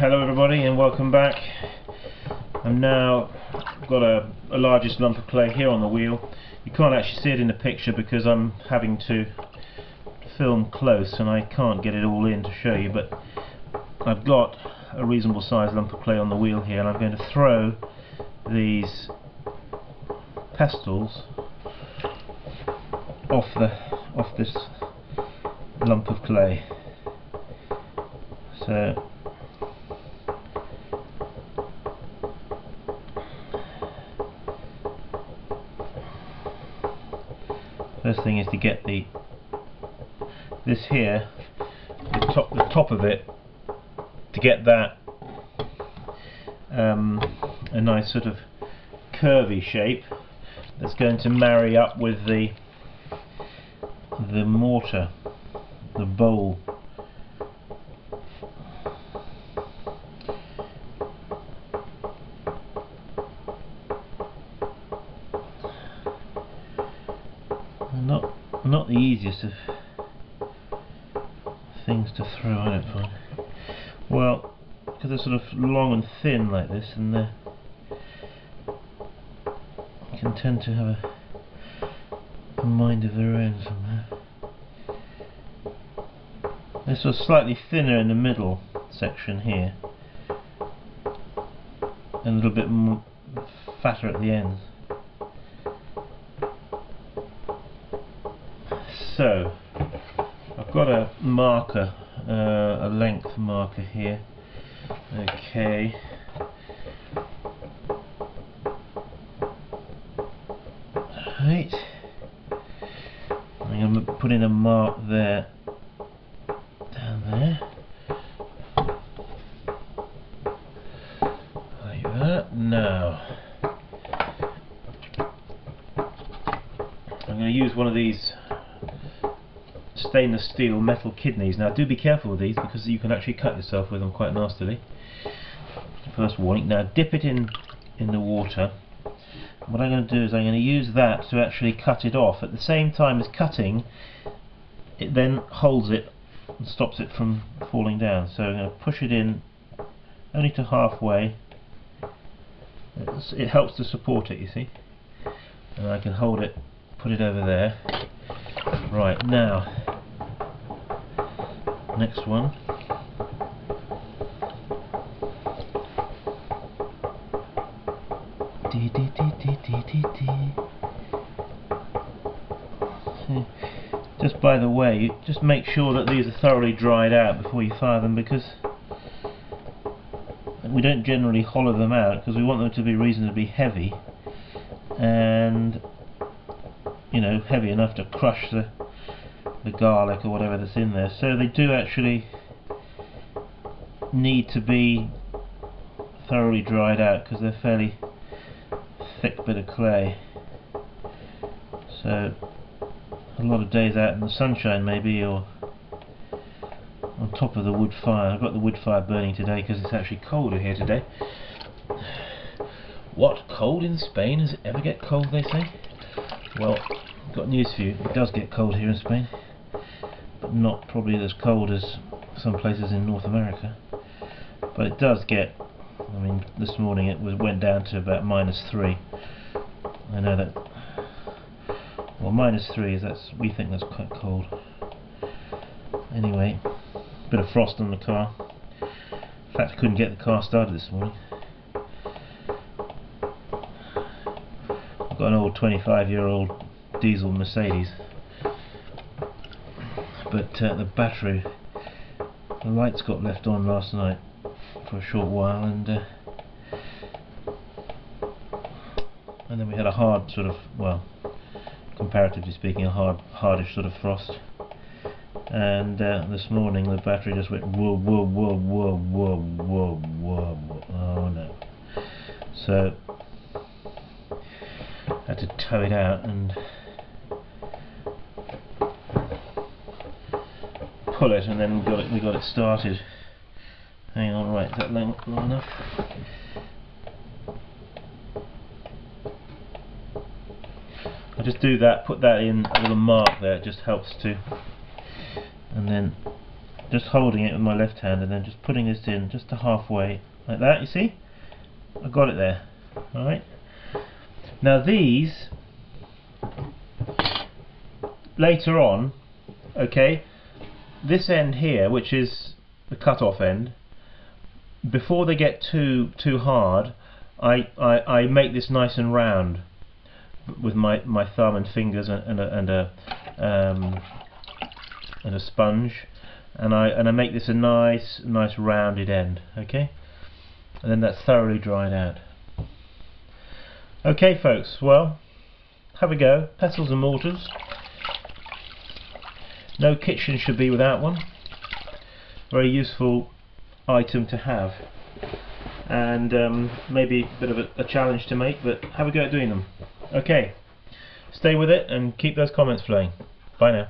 hello everybody and welcome back. I'm now got a, a largest lump of clay here on the wheel. You can't actually see it in the picture because I'm having to film close and I can't get it all in to show you but I've got a reasonable sized lump of clay on the wheel here and I'm going to throw these pestles off the off this lump of clay so first thing is to get the this here the top the top of it to get that um, a nice sort of curvy shape that's going to marry up with the the mortar the bowl not not the easiest of things to throw I don't find well because they're sort of long and thin like this and they can tend to have a, a mind of their own somehow. This was slightly thinner in the middle section here and a little bit fatter at the ends so I've got a marker uh, a length marker here. Okay. Right. I'm going to put in a mark there down there. Like that. Now I'm going to use one of these stainless steel metal kidneys. Now do be careful with these because you can actually cut yourself with them quite nastily. First warning. Now dip it in in the water. What I'm going to do is I'm going to use that to actually cut it off. At the same time as cutting, it then holds it and stops it from falling down. So I'm going to push it in only to halfway. It helps to support it, you see. And I can hold it, put it over there. Right, now next one. Hmm. Just by the way, just make sure that these are thoroughly dried out before you fire them because we don't generally hollow them out because we want them to be reasonably heavy. And you know heavy enough to crush the the garlic or whatever that's in there. So they do actually need to be thoroughly dried out because they're fairly thick bit of clay. So a lot of days out in the sunshine maybe or on top of the wood fire. I've got the wood fire burning today because it's actually colder here today. What cold in Spain? Does it ever get cold they say? Well got news for you. It does get cold here in Spain not probably as cold as some places in North America but it does get I mean this morning it was, went down to about minus 3 I know that well minus 3 is that's we think that's quite cold. Anyway bit of frost on the car. In fact I couldn't get the car started this morning. I've got an old 25 year old diesel Mercedes but uh, the battery the lights got left on last night for a short while and uh, and then we had a hard sort of well comparatively speaking a hard hardish sort of frost. And uh, this morning the battery just went whoa whoa whoa whoa whoa whoa whoa, oh no. So I had to tow it out and pull it and then we got it we got it started. Hang on, right, that long, long enough? I just do that, put that in a little mark there, it just helps to and then just holding it with my left hand and then just putting this in just to halfway like that you see I got it there alright now these later on okay this end here which is the cut off end before they get too too hard I, I, I make this nice and round with my, my thumb and fingers and, and a, and a, um, and a sponge and I and I make this a nice nice rounded end okay? And then that's thoroughly dried out. Okay folks well have a go. Pestles and mortars no kitchen should be without one. Very useful item to have. And um, maybe a bit of a, a challenge to make but have a go at doing them. Okay. Stay with it and keep those comments flowing. Bye now